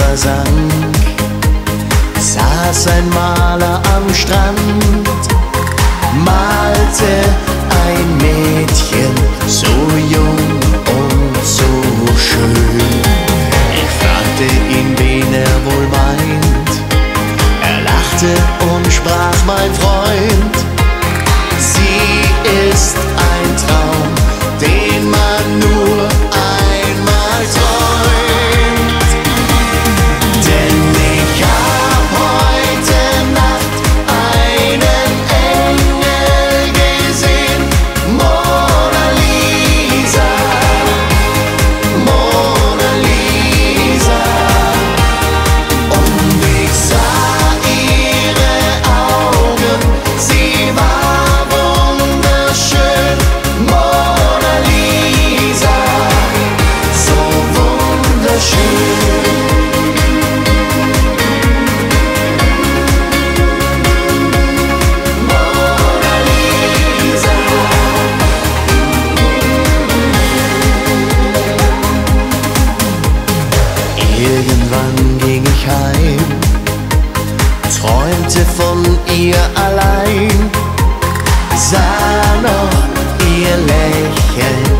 versank, saß ein Maler am Strand, malte ein Mädchen so jung und so schön. Ich fragte ihn, wen von ihr allein, sah noch ihr Lächeln.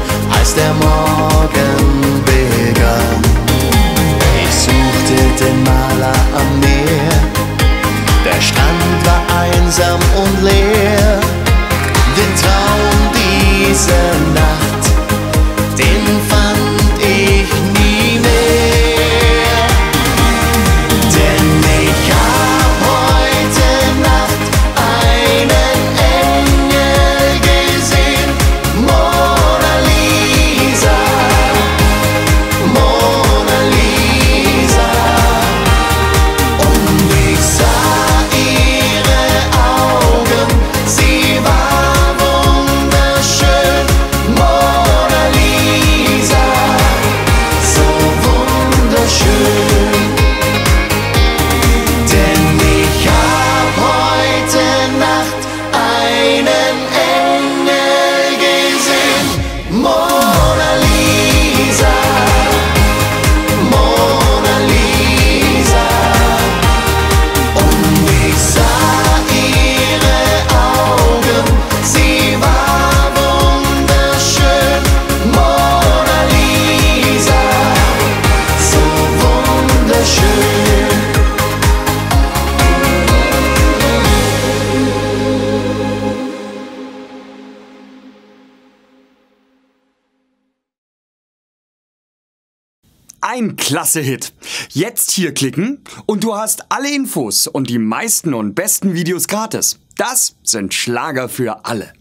Ein klasse Hit. Jetzt hier klicken und du hast alle Infos und die meisten und besten Videos gratis. Das sind Schlager für alle.